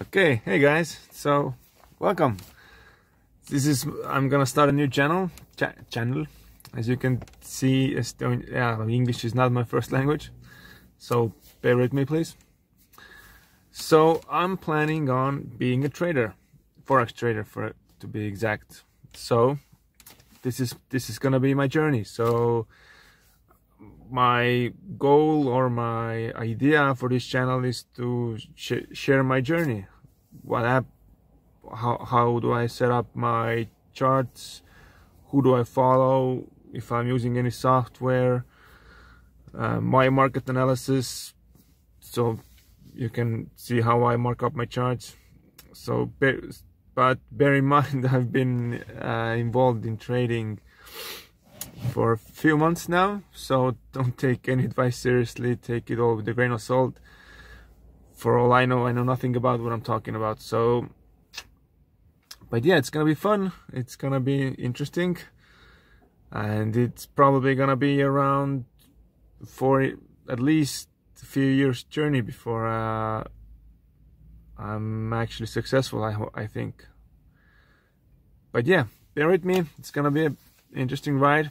Okay, hey guys, so welcome. This is I'm gonna start a new channel. Cha channel, as you can see, yeah, English is not my first language, so bear with me, please. So I'm planning on being a trader, forex trader, for to be exact. So this is this is gonna be my journey. So my goal or my idea for this channel is to sh share my journey. What app how, how do I set up my charts? Who do I follow? If I'm using any software uh, my market analysis. So you can see how I mark up my charts. So but bear in mind I've been uh, involved in trading for a few months now so don't take any advice seriously. Take it all with a grain of salt. For all I know I know nothing about what I'm talking about so but yeah it's gonna be fun. It's gonna be interesting. And it's probably gonna be around for at least a few years journey before uh, I'm actually successful I, I think. But yeah bear with me. It's gonna be an interesting ride